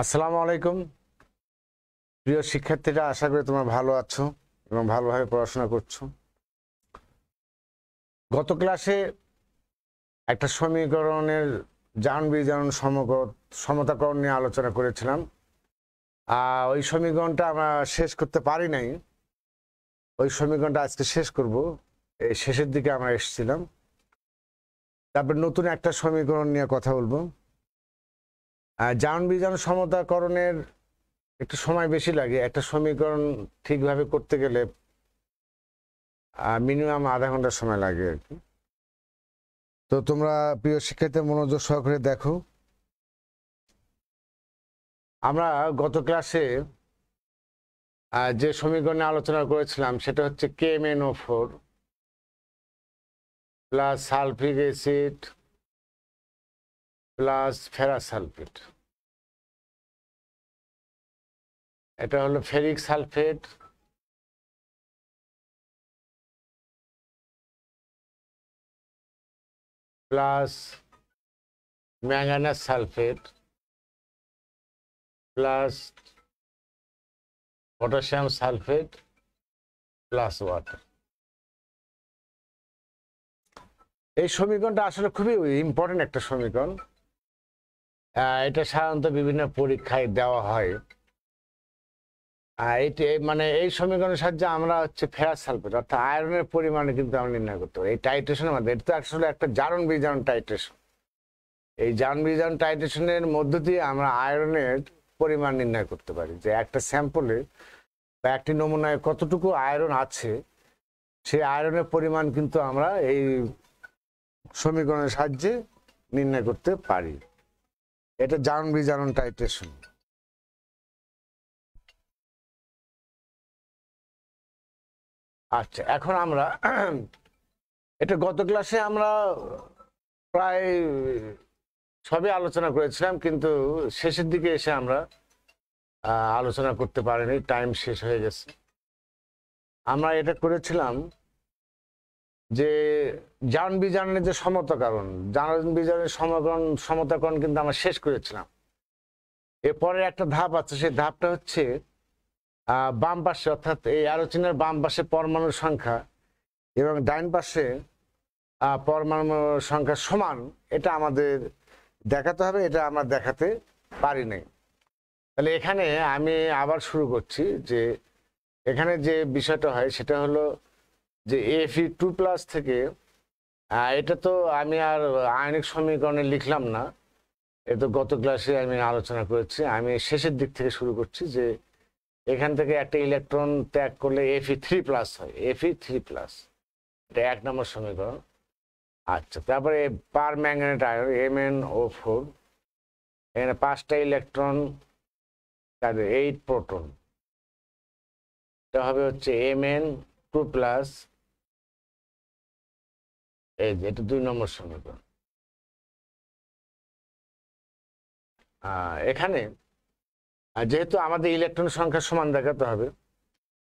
আসসালামু আলাইকুম। প্রিয় শিক্ষার্থীরা, আশা করি তোমরা ভালো আছো এবং ভালোভাবে পড়াশোনা করছ। গত ক্লাসে একটা সমীকরণের বিজারণ সমগত, সমতাকরণ নিয়ে আলোচনা করেছিলাম। আর ওই সমীকরণটা আমরা শেষ করতে পারি নাই। ওই সমীকরণটা আজকে শেষ করব। এই শেষের দিকে আমরা এসেছিলাম। তারপর নতুন একটা সমীকরণ নিয়ে কথা বলব। জান বিজান সমতাকরণের একটু সময় বেশি লাগে। একটা সমীকরণ ঠিকভাবে করতে গেলে মিনিমাম আধা ঘণ্টা সময় লাগে আর কি। তো তোমরা প্রিয় শিক্ষার্থী মনোযোগ সহকারে দেখো। আমরা গত ক্লাসে যে সমীকরণে আলোচনা করেছিলাম সেটা হচ্ছে K M N O four plus sulphuric acid plus ferrous sulphate. এটা হলো ferric sulphate. Plus manganous sulphate. Plus potassium sulphate. Plus water. এই সমীকরণটা আসলে খুবই ইম্পর্টেন্ট একটা সমীকরণ। এটা সাধারণত বিভিন্ন পরীক্ষায় দেওয়া হয়। এটি মানে এই সমীকরণের সাহায্যে আমরা হচ্ছে ফেরাস সালফেট অর্থাৎ আয়রনের পরিমাণে কিন্তু আমরা নির্ণয় করতে পারি। এই টাইট্রেশনের মধ্যে এটা তো আসলে একটা জারণ বিজারণ টাইট্রেশন এই জারণ বিজারণ টাইট্রেশনের মধ্য দিয়ে আমরা আয়রনের পরিমাণ নির্ণয় করতে পারি। যে একটা স্যাম্পলে বা একটি নমুনায় কতটুকু আয়রন আছে সেই আয়রনের পরিমাণ কিন্তু আমরা এই সমীকরণের সাহায্যে নির্ণয় করতে পারি। এটা জারণ বিজারণ টাইট্রেশন আচ্ছা এখন আমরা, এটা গত ক্লাসে আমরা প্রায় সবই আলোচনা করেছিলাম, কিন্তু শেষের দিকে এসে আমরা আলোচনা করতে পারিনি, টাইম শেষ হয়ে গেছে। আমরা এটা করেছিলাম যে যান বিজানের যে সমতাকরণ যান বিজানের সমকরণ সমতাকরণ কিন্তু আমরা শেষ করেছিলাম। এরপরে একটা ধাপ আছে সেই ধাপটা হচ্ছে বাম পাশে অর্থাৎ এই আলোচনার বাম পাশে পরমাণুর সংখ্যা এবং ডাইন পাশে আহ, পরমাণুর সংখ্যা সমান এটা আমাদের দেখাতে হবে এটা আমরা দেখাতে পারি নাই। তাহলে এখানে আমি আবার শুরু করছি যে এখানে যে বিষয়টা হয় সেটা হলো যে এফি টু প্লাস থেকে আহ, এটা তো আমি আর আয়নিক সমীকরণে লিখলাম না। এটা তো গত ক্লাসে আমি আলোচনা করেছি। আমি শেষের দিক থেকে শুরু করছি যে এখান থেকে একটা ইলেকট্রন ত্যাগ করলে এফি থ্রি প্লাস হয়। এফি থ্রি প্লাস এটা এক নম্বর সমীকরণ। আচ্ছা তারপরে permanganate ion M N O four এখানে পাঁচটা ইলেকট্রন তাদের এইট প্রোটন এটা হবে হচ্ছে এম এন টু প্লাস এই যে এটা দুই নম্বর সমীকরণ। এখানে যেহেতু আমাদের ইলেকট্রন সংখ্যা সমান দেখাতে হবে,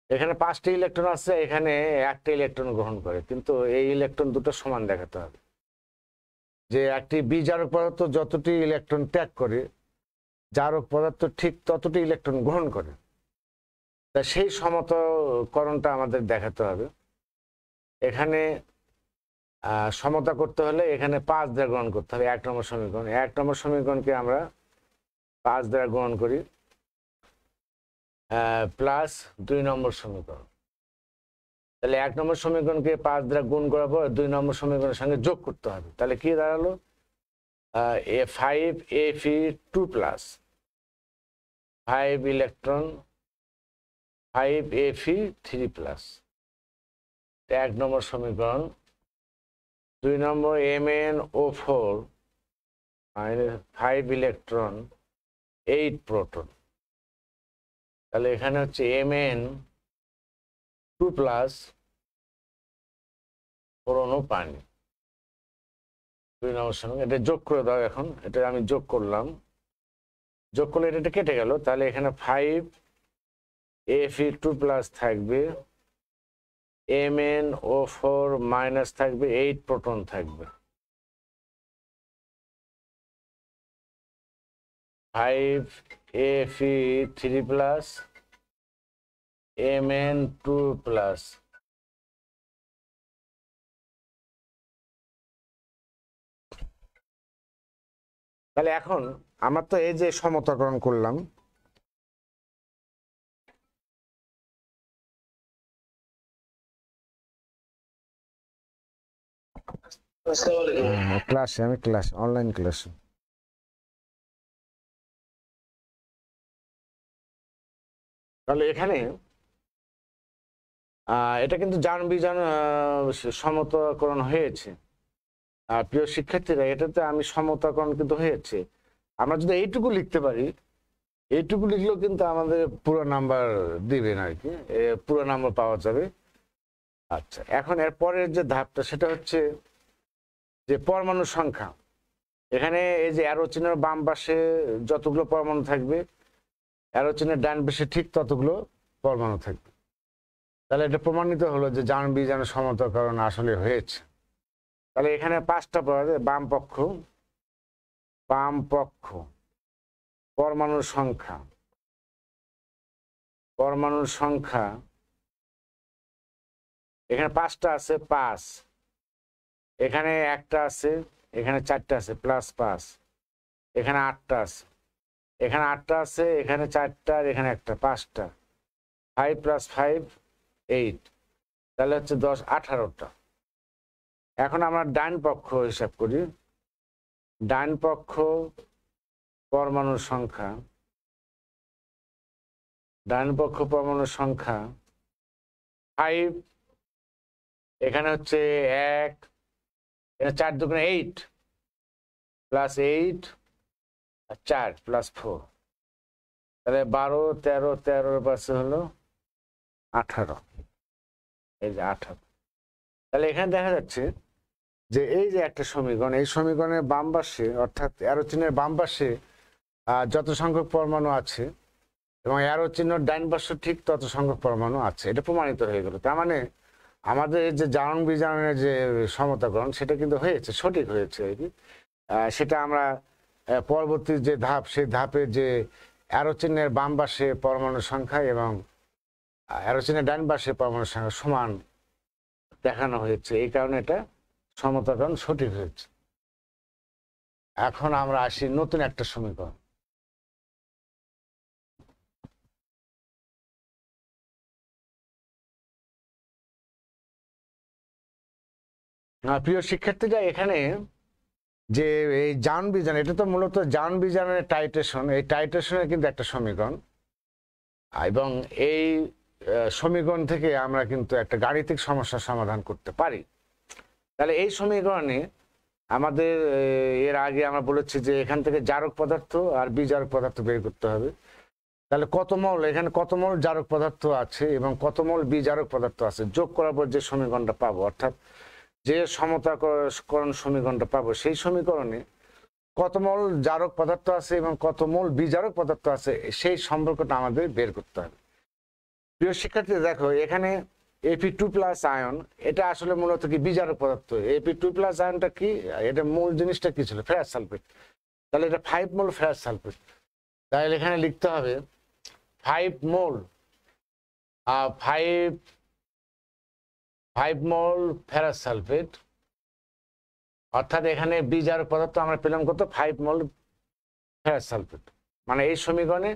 এখানে পাঁচটি ইলেকট্রন আছে, এখানে একটা ইলেকট্রন গ্রহণ করে, কিন্তু এই ইলেকট্রন দুটো সমান দেখাতে হবে। যে একটি বিজারক পদার্থ যতটি ইলেকট্রন ত্যাগ করে, জারক পদার্থ ঠিক ততটি ইলেকট্রন গ্রহণ করে। তা সেই সমতকরণটা আমাদের দেখাতে হবে। এখানে সমতা করতে হলে এখানে পাঁচ দ্বারা গ্রহণ করতে হবে, এক নম্বর সমীকরণ। এক নম্বর সমীকরণকে আমরা পাঁচ দ্বারা গ্রহণ করি। প্লাস দুই নম্বর সমীকরণ। তাহলে এক নম্বর সমীকরণকে পাঁচ দ্বারা গুণ করার পর দুই নম্বর সমীকরণের সঙ্গে যোগ করতে হবে। তাহলে কি দাঁড়াল? A five F E two plus five electron five F E three plus এক নম্বর সমীকরণ। দুই নম্বর M N O four five electron eight proton তাহলে এখানে হচ্ছে এম এন টু প্লাস পুরনো পানি। দুই নম্বর সঙ্গে এটা যোগ করে দাও এখন। এটা আমি যোগ করলাম। যোগ করলে এটা কেটে গেল। তাহলে এখানে five F E two plus থাকবে M N O four minus থাকবে এইট প্রোটন থাকবে। Five F E three plus M N two plus তাহলে এখন আমার তো এই যে সমতাকরণ করলাম ক্লাসে আমি ক্লাস অনলাইন ক্লাসে তাহলে এখানে এটা কিন্তু জান বিজান সমতাকরণ হয়েছে। আর প্রিয় শিক্ষার্থীরা এটাতে আমি সমতাকরণ কিন্তু হয়েছে। আমরা যদি এইটুকু লিখতে পারি এইটুকু লিখলেও কিন্তু আমাদের পুরো নাম্বার দিবেন আর কি। পুরো নাম্বার পাওয়া যাবে। আচ্ছা এখন এর পরের যে ধাপটা সেটা হচ্ছে যে পরমাণু সংখ্যা। এখানে এই যে অ্যারো বাম পাশে যতগুলো পরমাণু থাকবে অ্যারো ডান পাশে ঠিক ততগুলো পরমাণু থাকবে। তাহলে এটা প্রমাণিত হলো যে জান বিজান সমতাকরণ আসলে হয়েছে। তাহলে এখানে পাঁচটা বাম পক্ষ বাম পক্ষ, পরমাণুর সংখ্যা। পরমাণুর সংখ্যা, এখানে পাঁচটা আছে, পাঁচ। এখানে একটা আছে, এখানে চারটা আছে প্লাস পাঁচ। এখানে আটটা আছে। এখানে আটটা আছে, এখানে চারটা আর এখানে একটা, পাঁচটা। ফাইভ প্লাস ফাইভ এইট তাহলে হচ্ছে দশ, আঠারোটা। এখন আমরা ডান পক্ষ হিসাব করি। ডান পক্ষ পরমাণুর সংখ্যা। ডান পক্ষ পরমাণুর সংখ্যা। ফাইভ এখানে হচ্ছে এক এটা চার দুগুণে এইট প্লাস এইট আর চার প্লাস ফোর তাহলে বারো, তেরো তেরোর পাশে হলো আঠারো। এই যে আঠারো। তাহলে এখানে দেখা যাচ্ছে যে এই যে একটা সমীকরণ, এই সমীকরণের বাম পাশে, অর্থাৎ অ্যারো চিহ্নের বাম পাশে যত সংখ্যক পরমাণু আছে, এবং অ্যারো চিহ্ন ডাইন পাশে ঠিক তত সংখ্যক পরমাণু আছে। এটা প্রমাণিত হয়ে গেল। তার মানে আমাদের যে জারণ বিজারণের যে সমতাকরণ, সেটা কিন্তু হয়েছে, সঠিক হয়েছে। আর কি সেটা আমরা পরবর্তী যে ধাপ, সেই ধাপে যে অ্যারো চিহ্নের বাম পাশে পরমাণুর সংখ্যা এবং অ্যারো চিহ্নের ডান পাশে পরমাণুর সংখ্যা সমান দেখানো হয়েছে। এই কারণে এটা সমতাকরণ সঠিক হয়েছে। এখন আমরা আসি নতুন একটা সমীকরণ। প্রিয় শিক্ষার্থীরা, এখানে যে এই যান বিজান এটা তো মূলত যান বিজানের টাইটেশন, এই টাইটেশনের কিন্তু একটা সমীকরণ। এবং এই সমীকরণ থেকে আমরা কিন্তু একটা গাণিতিক সমস্যার সমাধান করতে পারি। তাহলে এই সমীকরণে আমাদের এর আগে আমরা বলেছি যে এখান থেকে জারক পদার্থ আর বিজারক পদার্থ বের করতে হবে। তাহলে কত মল? এখানে কত মল জারক পদার্থ আছে এবং কত মল বিজারক পদার্থ আছে? যোগ করার পর যে সমীকরণটা পাবো, অর্থাৎ যে সমতাকরণ সমীকরণটা পাবো, সেই সমীকরণে কত মল জারক পদার্থ আছে এবং কত মল বিজারক পদার্থ আছে, সেই সম্পর্কটা আমাদের বের করতে হবে। প্রিয় শিক্ষার্থী, দেখো, এখানে এপি টু প্লাস আয়ন এটা আসলে মূলত কি বিজারক পদার্থ? এপি টু প্লাস আয়নটা কি? এটা মূল জিনিসটা কি ছিল? Ferrous sulphate. তাহলে এটা ফাইভ মোল ফেরাস সালফেট। তাহলে এখানে লিখতে হবে five mole five five mole ferrous sulphate অর্থাৎ এখানে বিজার পদার্থ আমরা পেলাম কত? ফাইভ মোল ফেরাস সালফেট মানে এই সমীকরণে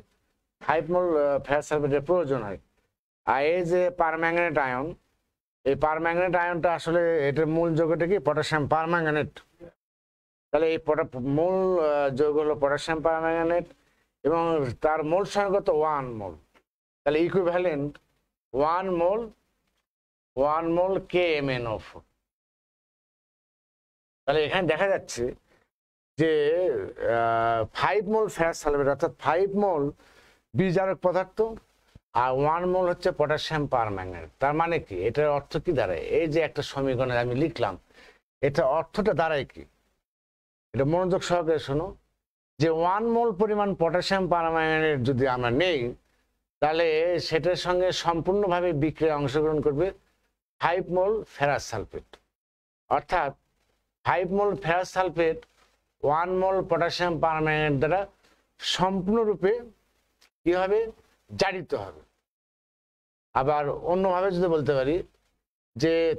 ফাইভ মোল ফেরাস সালফেটের প্রয়োজন হয়। আর এই যে পারম্যাঙ্গানেট আয়ন, এই পারম্যাঙ্গানেট আয়নটা আসলে এটার মূল যৌগটা কি? Potassium permanganate. তাহলে এই মূল যৌগ হলো পটাশিয়াম পারম্যাঙ্গানেট এবং তার মোল সংখ্যা কত? One mole. তাহলে equivalent one mole one mole K M N O four. তাহলে এখানে দেখা যাচ্ছে যে ফাইভ মোল ফেরাস সালফেট অর্থাৎ ফাইভ মোল বীজারক পদার্থ আর ওয়ান মোল হচ্ছে পটাশিয়াম পারম্যাঙ্গানেট তার মানে কি? এটার অর্থ কি দাঁড়ায়? এই যে একটা সমীকরণে আমি লিখলাম, এটা অর্থটা দাঁড়ায় কি? এটা মনোযোগ সহকারে শোনো, যে ওয়ান মোল পরিমাণ পটাশিয়াম পারম্যাঙ্গানেট যদি আমরা নেই, তাহলে সেটার সঙ্গে সম্পূর্ণভাবে বিক্রিয়া অংশগ্রহণ করবে ফাইভ মোল ফেরাস সালফেট অর্থাৎ five mole ferrous sulphate one mole potassium permanganate দ্বারা সম্পূর্ণরূপে কি হবে? জারিত হবে। আবার অন্যভাবে যদি বলতে পারি যে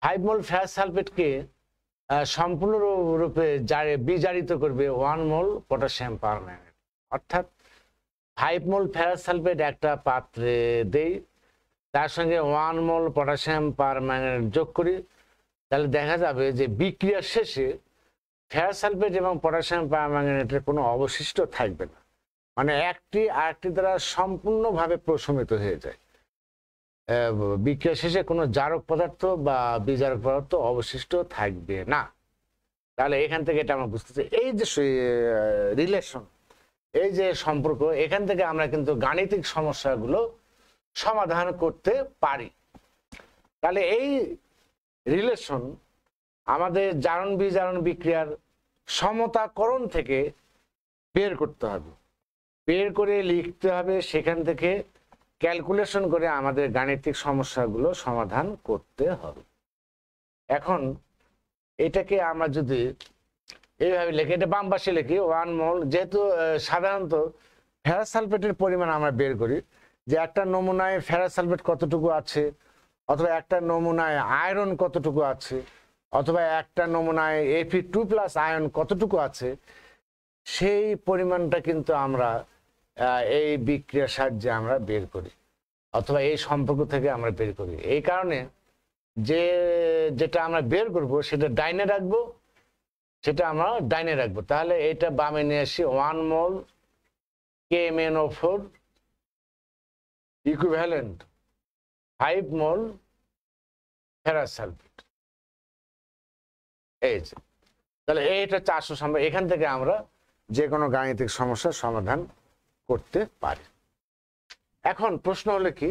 ফাইভ মোল ফেরাস সালফেটকে সম্পূর্ণরূপে জারি- বিজারিত করবে ওয়ান মোল পটাশিয়াম পারম্যাঙ্গানেট অর্থাৎ ফাইভ মোল ফেরাস সালফেট একটা পাত্রে দেই। তার সঙ্গে ওয়ান মোল পটাশিয়াম পারম্যাঙ্গানেট যোগ করি। তাহলে দেখা যাবে যে বিক্রিয়ার শেষে ফেরাস সালফেট এবং পটাশিয়াম পারম্যাঙ্গানেটের কোনো অবশিষ্ট থাকবে না। মানে একটি আরেকটি দ্বারা সম্পূর্ণভাবে প্রশমিত হয়ে যায়। বিক্রিয়া শেষে কোনো জারক পদার্থ বা বিজারক পদার্থ অবশিষ্ট থাকবে না। তাহলে এখান থেকে এটা আমরা বুঝতেছি এই যে রিলেশন এই যে সম্পর্ক, এখান থেকে আমরা কিন্তু গাণিতিক সমস্যাগুলো সমাধান করতে পারি। তাহলে এই রিলেশন আমাদের জারণ বিজারণ বিক্রিয়ার সমতাকরণ থেকে বের করতে হবে। বের করে লিখতে হবে, সেখান থেকে ক্যালকুলেশন করে আমাদের গাণিতিক সমস্যাগুলো সমাধান করতে হবে। এখন এটাকে আমরা যদি এইভাবে লিখি, এটা বাম পাশে লিখি ওয়ান মোল যেহেতু সাধারণত ফেরাস সালফেটের পরিমাণ আমরা বের করি যে একটা নমুনায় ফেরাস সালফেট কতটুকু আছে, অথবা একটা নমুনায় আয়রন কতটুকু আছে, অথবা একটা নমুনায় এফি টু প্লাস আয়রন কতটুকু আছে, সেই পরিমাণটা কিন্তু আমরা এই বিক্রিয়ার সাহায্যে আমরা বের করি, অথবা এই সম্পর্ক থেকে আমরা বের করি। এই কারণে যে, যেটা আমরা বের করব সেটা ডাইনে রাখব, সেটা আমরা ডাইনে রাখব। তাহলে এটা বামে নিয়ে আসি one mole K M N O four equivalent five mole ferrous sulphate এই যে, তাহলে এইটা চারশো সম্ভব এখান থেকে আমরা যে কোনো গাণিতিক সমস্যার সমাধান করতে পারি। এখন প্রশ্ন হলো কি,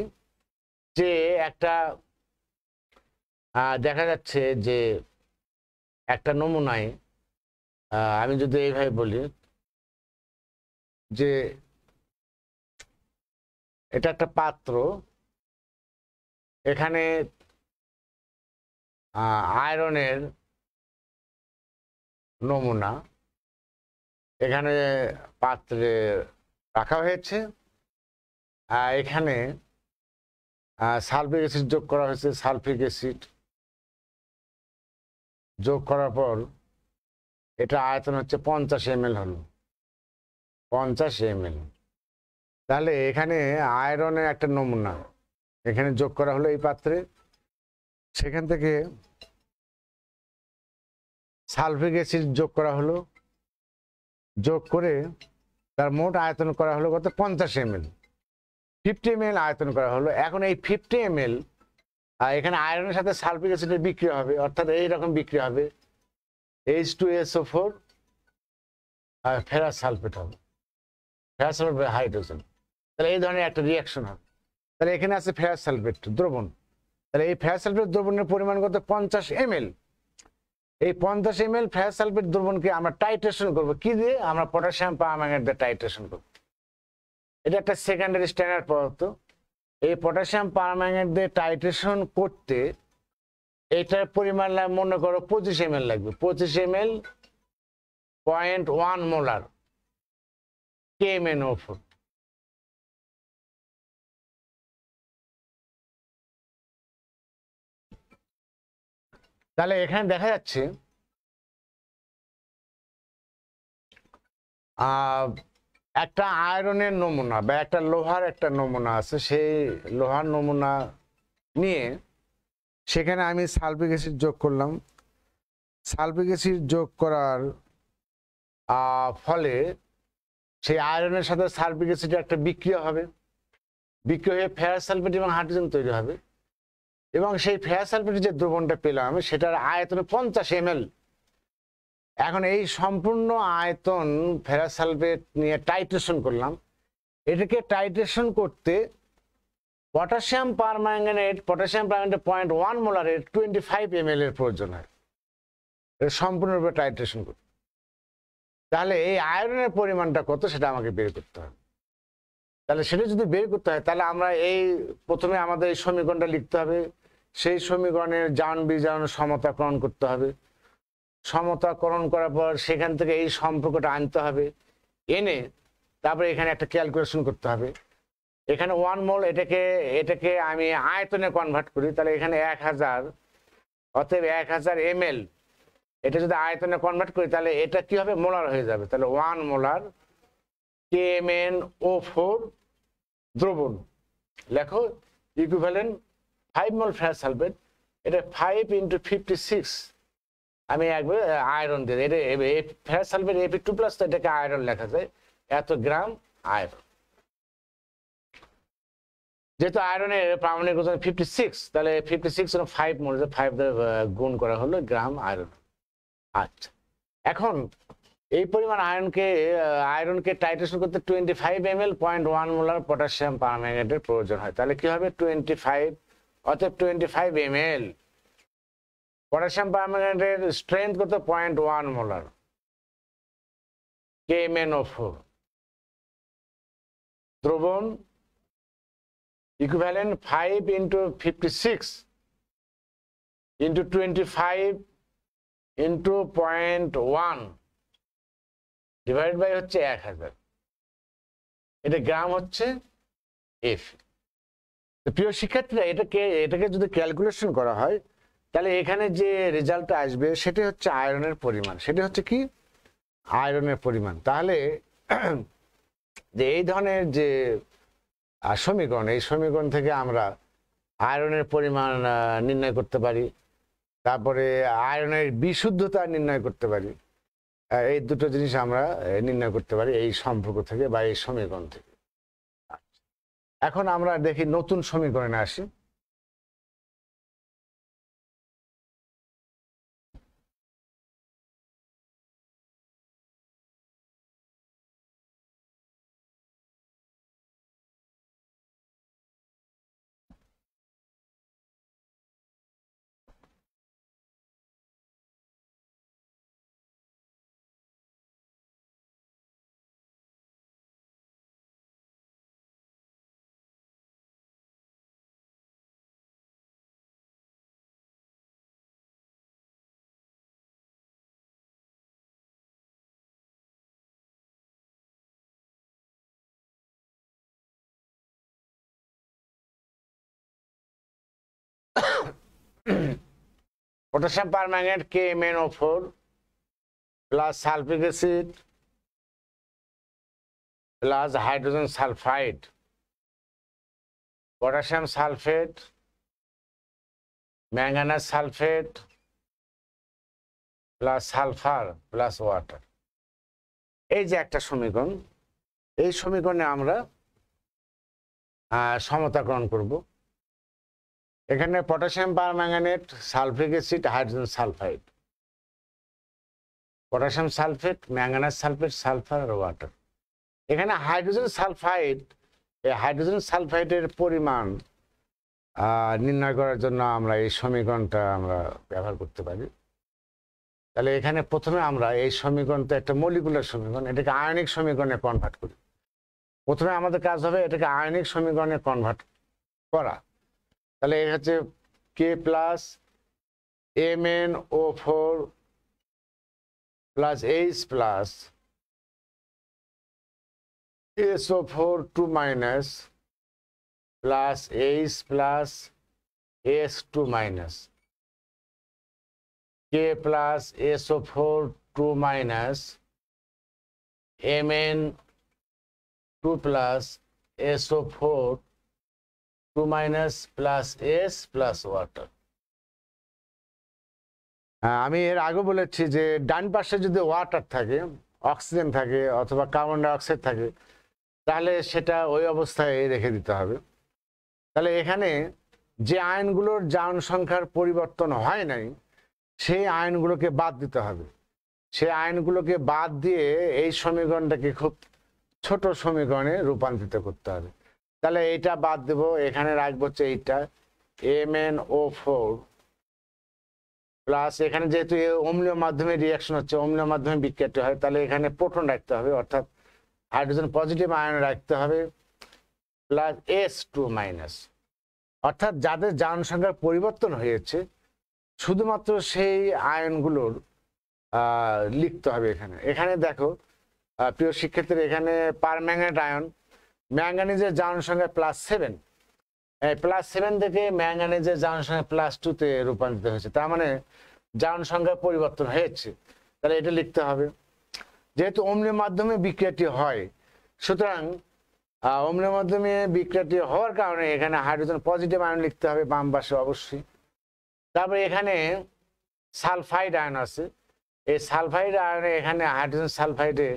যে একটা দেখা যাচ্ছে যে একটা নমুনায় আমি যদি এইভাবে বলি, যে এটা একটা পাত্র। এখানে আয়রনের নমুনা। এখানে পাত্রে রাখা হয়েছে। এখানে সালফিক অ্যাসিড যোগ করা হয়েছে, সালফিক অ্যাসিড যোগ করার পর, এটা আয়তন হচ্ছে পঞ্চাশ এম হলো। পঞ্চাশ এম তাহলে এখানে আয়রনের একটা নমুনা। এখানে যোগ করা হলো এই পাত্রে। সেখান থেকে সালফিক অ্যাসিড যোগ করা হলো। যোগ করে তার মোট আয়তন করা হলো কত? পঞ্চাশ এম এল ফিফটি এম আয়তন করা হলো। এখন এই ফিফটি এম এল এখানে আয়রনের সাথে সালফিক অ্যাসিডের বিক্রি হবে, অর্থাৎ এই রকম বিক্রি হবে। H two S O four ferrous sulphate হবে। Ferrous sulphate hydrogen. তাহলে এই ধরনের একটা রিয়াকশন হবে। তাহলে এখানে আছে ফেরাস সালফেট দ্রবণ। তাহলে এই ফেরাস সালফেট দ্রবণের পরিমাণ কত? পঞ্চাশ এম এই পঞ্চাশ এম এল ফেরাস সালফেট দ্রবণকে আমরা টাইট্রেশন করব। কি দিয়ে? আমরা পটাশিয়াম পারম্যাঙ্গানেট দিয়ে টাইট্রেশন করব। এটা একটা সেকেন্ডারি স্ট্যান্ডার্ড পদার্থ। এই পটাশিয়াম পারম্যাঙ্গানেট দিয়ে টাইট্রেশন করতে এটার পরিমাণ মনে করো পঁচিশ এম লাগবে। পঁচিশ M L point one molar K M N O four তাহলে এখানে দেখা যাচ্ছে একটা আয়রনের নমুনা বা একটা লোহার একটা নমুনা আছে। সেই লোহার নমুনা নিয়ে সেখানে আমি সালফিক অ্যাসিড যোগ করলাম। সালফিক অ্যাসিড যোগ করার ফলে সেই আয়রনের সাথে সালফিক একটা বিক্রিয়া হবে। বিক্রিয়া হয়ে ফেরাস সালফেট এবং হাইড্রোজেন তৈরি হবে। এবং সেই ফেরাস সালফেটের যে দ্রবণটা পেলাম, সেটার আয়তন পঞ্চাশ এম এখন এই সম্পূর্ণ আয়তন ফেরাস সালফেট নিয়ে টাইট্রেশন করলাম। এটাকে টাইট্রেশন করতে potassium per permanganate potassium permanganate point one মোলারের twenty five M এর প্রয়োজন হয়। এটা সম্পূর্ণরূপে টাইট্রেশন করতে। তাহলে এই আয়রনের পরিমাণটা কত সেটা আমাকে বের করতে হবে। তাহলে সেটা যদি বের করতে হয়, তাহলে আমরা এই প্রথমে আমাদের এই সমীকরণটা লিখতে হবে। সেই সমীকরণের যান বিজান সমতাকরণ করতে হবে। সমতাকরণ করার পর সেখান থেকে এই সম্পর্কটা আনতে হবে। এনে তারপরে এখানে একটা ক্যালকুলেশন করতে হবে। এখানে ওয়ান মোল এটাকে এটাকে আমি আয়তনে কনভার্ট করি, তাহলে এখানে এক হাজার, অতএব এক হাজার এম এটা যদি আয়তনে কনভার্ট করি, তাহলে এটা কি হবে? মোলার হয়ে যাবে। তাহলে one molar K M N O four দ্রবণ। লেখো equivalent five mole fat sulphate এটা ফাইভ ইন্টু ফিফটি সিক্স আমি একবার আয়রন দিই এটা fat sulphate AP two plus তো এটাকে আয়রন লেখা যায়, এত গ্রাম আয়রন যেহেতু আয়রনের পারমাণবিক ওজন ফিফটি সিক্স তাহলে fifty six five mole five গুণ করা হলো গ্রাম আয়রন আচ্ছা এখন এই পরিমাণ আয়রনকে আয়রনকে টাইট্রেশন করতে twenty five M L point one molar potassium পারম্যাঙ্গানেটের প্রয়োজন হয়। তাহলে কি হবে? টোয়েন্টি ফাইভ অতএব twenty five M L potassium পারম্যাঙ্গানেটের strength কত? Point one molar K M N O four দ্রবণ equivalent 5 into 56 into 25 into 0.1 divide by হচ্ছে এক হাজার। এটা গ্রাম হচ্ছে এফ প্রিয় শিক্ষার্থীরা, এটাকে এটাকে যদি ক্যালকুলেশন করা হয়, তাহলে এখানে যে রেজাল্টটা আসবে সেটা হচ্ছে আয়রনের পরিমাণ। সেটা হচ্ছে কি? আয়রনের পরিমাণ। তাহলে যে এই ধরনের যে সমীকরণ, এই সমীকরণ থেকে আমরা আয়রনের পরিমাণ নির্ণয় করতে পারি। তারপরে আয়রনের বিশুদ্ধতা নির্ণয় করতে পারি। এই দুটো জিনিস আমরা নির্ণয় করতে পারি এই সম্পর্ক থেকে বা এই সমীকরণ থেকে। এখন আমরা দেখি নতুন সমীকরণে আসি। Potassium permanganate K M N O four, plus sulphuric acid, plus hydrogen sulphide, potassium sulphate, manganous sulphate, plus sulphur, plus water. এই যে একটা সমীকরণ, এই সমীকরণে আমরা সমতাকরণ করব। এখানে potassium permanganate sulphuric acid, hydrogen sulphide. Potassium sulphate manganous sulphate, sulphur আর ওয়াটার। এখানে হাইড্রোজেন সালফাইড, এই হাইড্রোজেন সালফাইডের পরিমাণ নির্ণয় করার জন্য আমরা এই সমীকরণটা আমরা ব্যবহার করতে পারি। তাহলে এখানে প্রথমে আমরা এই সমীকরণটা একটা মলিকুলার সমীকরণ, এটাকে আয়নিক সমীকরণে কনভার্ট করি। প্রথমে আমাদের কাজ হবে এটাকে আয়নিক সমীকরণে কনভার্ট করা। তাহলে হচ্ছে K plus M N O four plus H plus S O four two minus plus H plus S two minus K plus S O four two minus M N two plus S O four two minus plus S plus water আমি এর আগে বলেছি যে ডান পাশে যদি water থাকে oxygen থাকে অথবা কার্বন ডাইঅক্সাইড থাকে, তাহলে সেটা ওই অবস্থায় রেখে দিতে হবে। তাহলে এখানে যে আয়নগুলোর যান সংখ্যার পরিবর্তন হয় নাই, সেই আয়নগুলোকে বাদ দিতে হবে। সেই আয়নগুলোকে বাদ দিয়ে এই সমীকরণটাকে খুব ছোট সমীকরণে রূপান্তরিত করতে হবে। তাহলে এইটা বাদ দেবো, এখানে রাখব হচ্ছে এইটা। M N O four plus এখানে যেহেতু অম্লীয় মাধ্যমে রিয়াকশন হচ্ছে, অম্লীয় মাধ্যমে বিক্রিয়াটি হয়, তাহলে এখানে প্রোটন রাখতে হবে, অর্থাৎ হাইড্রোজেন পজিটিভ আয়ন রাখতে হবে প্লাস এস টু মাইনাস অর্থাৎ যাদের যান সংখ্যার পরিবর্তন হয়েছে, শুধুমাত্র সেই আয়নগুলোর লিখতে হবে এখানে। এখানে দেখো প্রিয় শিক্ষার্থীরা, এখানে পারম্যাঙ্গানেট আয়ন ম্যাঙ্গানিজের জারণ সংখ্যা প্লাস সেভেন এই প্লাস সেভেন থেকে ম্যাঙ্গানিজের জারণ সংখ্যা প্লাস টুতে রূপান্তরিত হয়েছে। তার মানে জারণ সংখ্যা পরিবর্তন হয়েছে। তাহলে এটা লিখতে হবে। যেহেতু অম্লের মাধ্যমে বিক্রিয়াটি হয়, সুতরাং অম্লের মাধ্যমে বিক্রিয়াটি হওয়ার কারণে এখানে হাইড্রোজেন পজিটিভ আয়ন লিখতে হবে বাম পাশে অবশ্যই। তারপরে এখানে সালফাইড আয়ন আছে। এই সালফাইড আয়নে এখানে হাইড্রোজেন সালফাইডে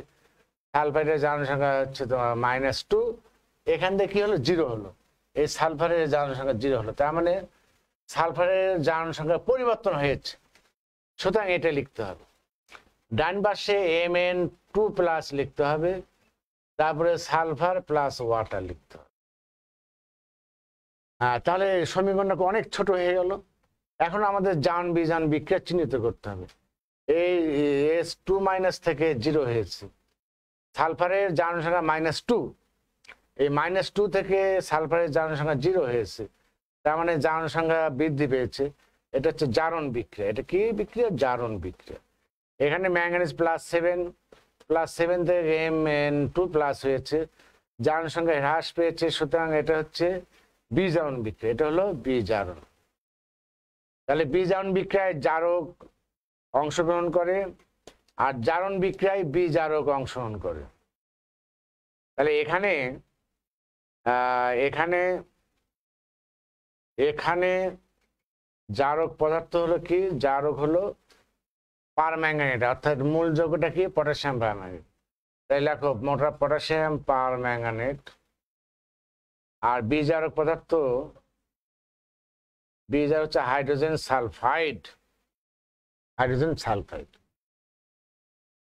সালফাইডের জারণ সংখ্যা হচ্ছে তোমার মাইনাস টু এখান থেকে কি হলো? জিরো হলো। এই সালফারের সংখ্যা জিরো হলো। তার মানে সালফারের সংখ্যা পরিবর্তন হয়েছে। সুতরাং এটা লিখতে হবে। ডান পাশে এম এন টু প্লাস লিখতে হবে। তারপরে সালফার প্লাস ওয়াটার লিখতে হবে। হ্যাঁ তাহলে সমীকরণটা অনেক ছোট হয়ে গেল। এখন আমাদের জান বিজান বিক্রিয়া চিহ্নিত করতে হবে। এই এস টু মাইনাস থেকে জিরো হয়েছে। সালফারের জারণ সংখ্যা মাইনাস টু এই মাইনাস টু থেকে সালফারের জারণ সংখ্যা জিরো হয়েছে। তার মানে জারণ সংখ্যা বৃদ্ধি পেয়েছে। এটা হচ্ছে জারণ বিক্রিয়া। এটা কি বিক্রিয়া? জারণ বিক্রিয়া। এখানে manganese plus seven plus seven থেকে এম এন টু প্লাস হয়েছে। জারণ সংখ্যা হ্রাস পেয়েছে, সুতরাং এটা হচ্ছে বিজারণ বিক্রিয়া। এটা হলো বিজারণ। তাহলে বিজারণ বিক্রিয়ায় জারক অংশগ্রহণ করে। আর জারণ বিক্রিয়ায় বিজারক অংশগ্রহণ করে। তাহলে এখানে এখানে এখানে জারক পদার্থ হলো কি? জারক হলো পারম্যাঙ্গানেট, অর্থাৎ মূল যৌগটা কি? Potassium permanganate. তাই লেখো, মোটা পটাশিয়াম পারম্যাঙ্গানেট। আর বিজারক পদার্থ বিজার হচ্ছে হাইড্রোজেন সালফাইড। Hydrogen sulphide.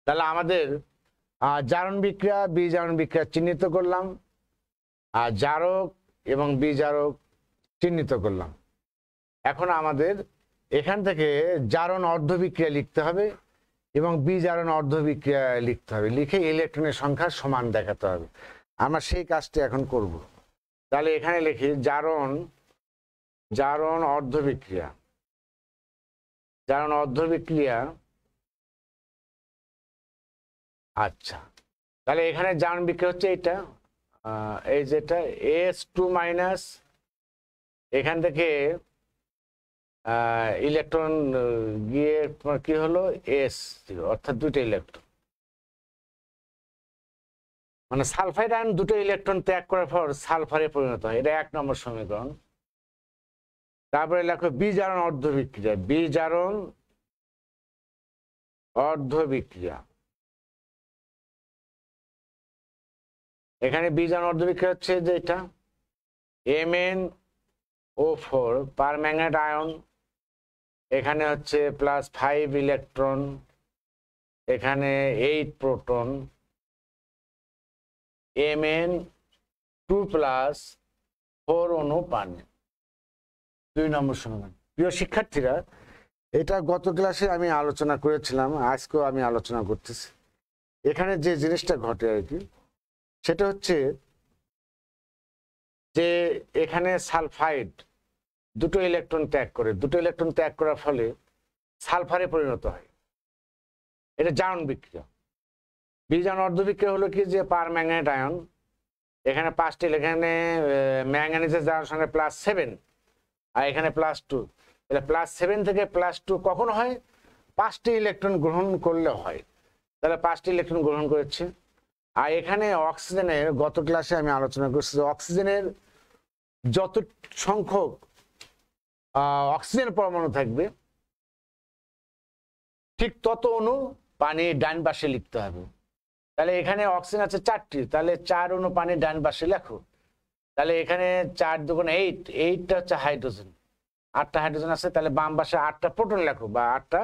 তাহলে আমাদের জারণ বিক্রিয়া বিজারণ বিক্রিয়া চিহ্নিত করলাম। আর জারক এবং বিজারক চিহ্নিত করলাম। এখন আমাদের এখান থেকে জারণ অর্ধ বিক্রিয়া লিখতে হবে এবং বিজারণ অর্ধ বিক্রিয়া লিখতে হবে। লিখে ইলেকট্রনের সংখ্যা সমান দেখাতে হবে। আমরা সেই কাজটি এখন করব। তাহলে এখানে লিখি, জারণ জারণ অর্ধ বিক্রিয়া। জারণ অর্ধ বিক্রিয়া আচ্ছা। তাহলে এখানে জারণ বিক্রি হচ্ছে এটা এই যেটা এস টু মাইনাস এখান থেকে ইলেকট্রন গিয়ে তোমার কি হলো? এস অর্থাৎ দুটো ইলেকট্রন মানে সালফাইড আয়ন দুটো ইলেকট্রন ত্যাগ করার পর সালফারে পরিণত হয়। এটা এক নম্বর সমীকরণ। তারপরে লেখো বিজারণ অর্ধ বিক্রিয়া বিজারণ অর্ধ বিক্রিয়া এখানে বিজারণ অর্ধ বিক্রিয়া হচ্ছে যে এটা? M N O four permanganate ion এখানে হচ্ছে প্লাস ফাইভ ইলেকট্রন এখানে eight proton M N two plus four অনু পানি দুই নম্বর সমীকরণ প্রিয় শিক্ষার্থীরা, এটা গত ক্লাসে আমি আলোচনা করেছিলাম, আজকেও আমি আলোচনা করতেছি। এখানে যে জিনিসটা ঘটে আর কি সেটা হচ্ছে যে এখানে সালফাইড দুটো ইলেকট্রন ত্যাগ করে, দুটো ইলেকট্রন ত্যাগ করার ফলে সালফারে পরিণত হয়। এটা জারণ বিক্রিয়া। বিজারণ অর্ধ বিক্রিয়া হলো কি যে পার ম্যাঙ্গানেট আয়ন, এখানে পাঁচটি এখানে ম্যাঙ্গানিজের জারণ সঙ্গে প্লাস সেভেন আর এখানে প্লাস টু তাহলে প্লাস সেভেন থেকে প্লাস টু কখন হয়? পাঁচটি ইলেকট্রন গ্রহণ করলে হয়। তাহলে পাঁচটি ইলেকট্রন গ্রহণ করেছে আর এখানে অক্সিজেনের, গত ক্লাসে আমি আলোচনা করছি যে অক্সিজেনের যত সংখ্যক অক্সিজেন পরমাণু থাকবে, ঠিক তত অণু পানি ডান পাশে লিখতে হবে। তাহলে এখানে অক্সিজেন আছে চারটি, তাহলে চার অণু পানি ডান পাশে লেখো। তাহলে এখানে চার দুগুণ এইট এইটটা হচ্ছে হাইড্রোজেন। আটটা হাইড্রোজেন আছে, তাহলে বাম পাশে আটটা প্রোটন লেখো বা আটটা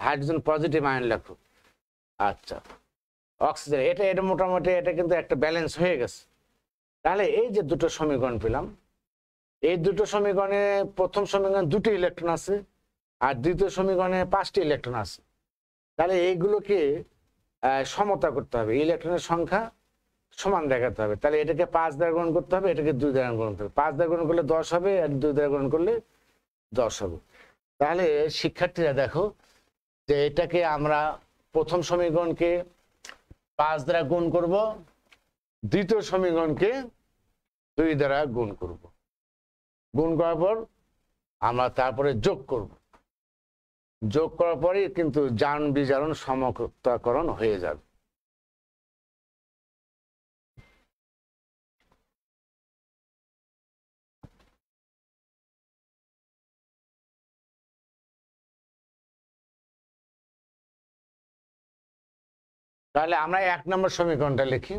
হাইড্রোজেন পজিটিভ আয়ন লেখো। আচ্ছা। অক্সিজেন, এটা এটা মোটামুটি, এটা কিন্তু একটা ব্যালেন্স হয়ে গেছে। তাহলে এই যে দুটো সমীকরণ পেলাম, এই দুটো সমীকরণে প্রথম সমীকরণে দুটো ইলেকট্রন আছে, আর দ্বিতীয় সমীকরণে পাঁচটি ইলেকট্রন আছে। তাহলে এইগুলোকে সমতা করতে হবে। ইলেকট্রনের সংখ্যা সমান দেখাতে হবে। তাহলে এটাকে পাঁচ দ্বারা গ্রহণ করতে হবে, এটাকে দুই দ্বারা গ্রহণ করতে হবে। পাঁচ দ্বারা গ্রহণ করলে দশ হবে, আর দুই দ্বারা গ্রহণ করলে দশ হবে। তাহলে শিক্ষার্থীরা দেখো যে এটাকে আমরা প্রথম সমীকরণকে পাঁচ দ্বারা গুণ করব, দ্বিতীয় সমীকরণকে দুই দ্বারা গুণ করব। গুণ করার পর আমরা তারপরে যোগ করব। যোগ করার পরে কিন্তু যান বিজারণ সমতাকরণ হয়ে যাবে। তাহলে আমরা এক নম্বর সমীকরণটা লিখি।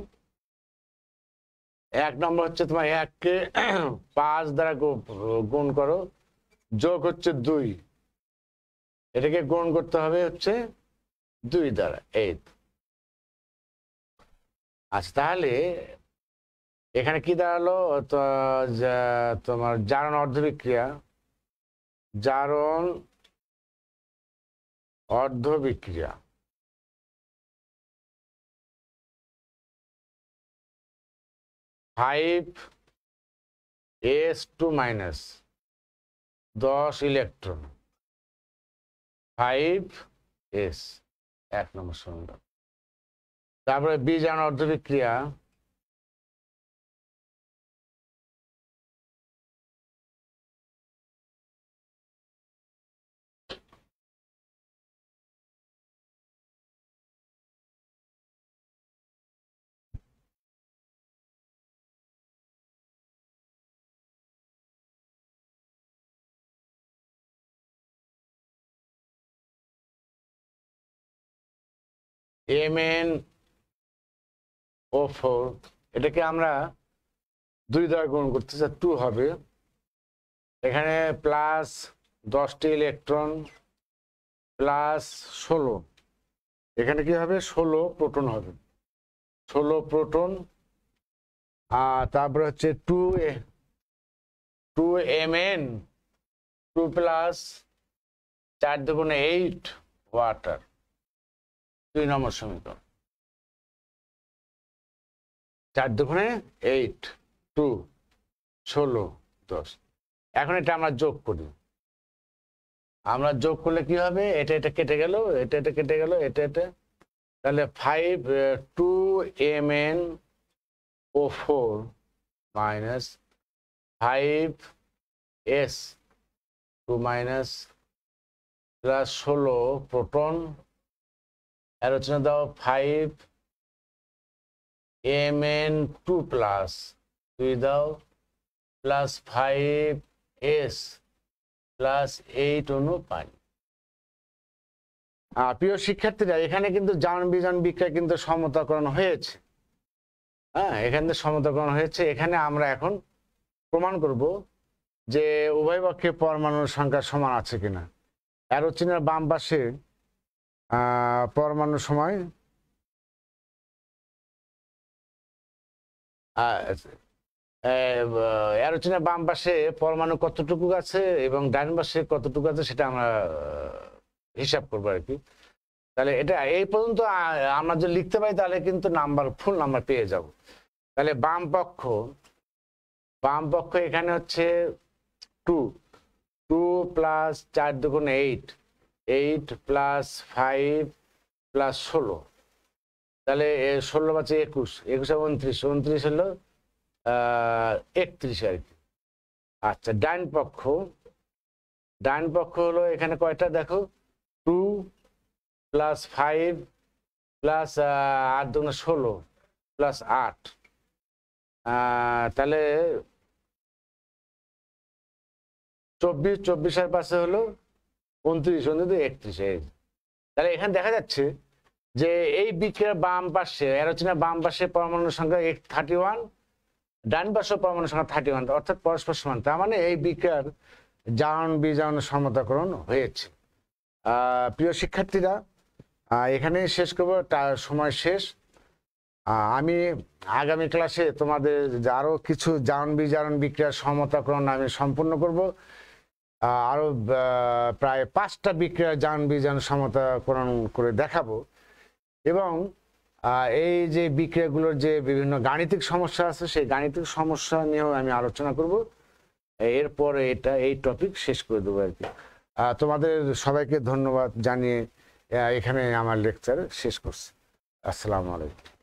এক নম্বর হচ্ছে তোমার এককে পাঁচ দ্বারা গুণ করো। যোগ হচ্ছে দুই। এটাকে গুণ করতে হবে হচ্ছে দুই দ্বারা, এই আচ্ছা তাহলে এখানে কি দাঁড়াল? তোমার জারণ অর্ধবিক্রিয়া। জারণ অর্ধবিক্রিয়া। ফাইভ এস টু মাইনাস দশ ইলেকট্রন। ফাইভ এস এক নম্বর সমীকরণ। তারপরে বীজাণ অর্ধবিক্রিয়া। এম এন ও ফোর, এটাকে আমরা দুই দ্বারা গ্রহণ করতে চাই, টু হবে। এখানে প্লাস দশটি ইলেকট্রন, প্লাস ষোলো। এখানে কি হবে? ষোলো প্রোটন হবে। ষোলো প্রোটন, আর তারপরে হচ্ছে two A, two M N two plus চার দুগুণে এইট ওয়াটার। দুই নম্বর সমীকরণ। চার দুগুণে এইট টু ষোলো, দশ। এখন এটা আমরা যোগ করি। আমরা যোগ করলে কি হবে? এটা এটা কেটে গেল, এটা এটা কেটে গেল, এটা এটা। তাহলে five two M N O four minus five S two minus plus ষোলো প্রোটন আর হচ্ছে দাও five M N two plus দুই দাও plus five S plus eight অনু পানি প্রিয় শিক্ষার্থীরা, এখানে কিন্তু যান বিজান বিক্রিয়া কিন্তু সমতাকরণ হয়েছে। হ্যাঁ এখানে তো সমতাকরণ হয়েছে। এখানে আমরা এখন প্রমাণ করব যে উভয় পক্ষে পরমাণুর সংখ্যা সমান আছে কিনা। অ্যারোচিনের বাম পাশে আহ, পরমাণুর সময়। অ্যারোচিনের বাম পাশে পরমাণু কতটুকু আছে এবং ডান পাশে কতটুকু আছে সেটা আমরা হিসাব করব আর কি। তাহলে এটা এই পর্যন্ত আমরা যদি লিখতে পারি তাহলে কিন্তু নাম্বার ফুল নাম্বার পেয়ে যাব। তাহলে বাম পক্ষ বাম পক্ষ এখানে হচ্ছে টু টু প্লাস চার দুগুণ eight. Eight plus five plus ষোলো। তাহলে ষোলো পাচ্ছে একুশ। একুশে উনত্রিশ। উনত্রিশ হলো একত্রিশ আর কি। আচ্ছা ডান পক্ষ। ডান পক্ষ হলো, এখানে কয়টা দেখো? টু প্লাস ফাইভ প্লাস আট দুগুণে ষোলো প্লাস আট। তাহলে, চব্বিশ, চব্বিশের পাশে হলো উনত্রিশ উনত্রিশ একত্রিশ তাহলে এখানে দেখা যাচ্ছে যে এই বিক্রিয়ার বাম পাশে অ্যারোচিনের বাম পাশে পরমাণুর সংখ্যা থার্টি ওয়ান ডান পাশে পরমাণুর সংখ্যা থার্টি ওয়ান অর্থাৎ পরস্পর সমান। তার মানে এই বিক্রিয়ার জারণ বিজারণ সমতাকরণ হয়েছে। প্রিয় শিক্ষার্থীরা আহ, এখানেই শেষ করব তার সময় শেষ। আমি আগামী ক্লাসে তোমাদের আরও কিছু জারণ বিজারণ বিক্রিয়ার সমতাকরণ আমি সম্পূর্ণ করব। আহ, আরও আহ, প্রায় পাঁচটা বিক্রিয়ার যান বিজান সমতাকরণ করে দেখাবো। এবং এই যে বিক্রিয়াগুলোর যে বিভিন্ন গাণিতিক সমস্যা আছে সেই গাণিতিক সমস্যা নিয়েও আমি আলোচনা করব। এরপরে এটা এই টপিক শেষ করে দেবো আর কি। তোমাদের সবাইকে ধন্যবাদ জানিয়ে এখানে আমার লেকচার শেষ করছি। আসসালামু আলাইকুম।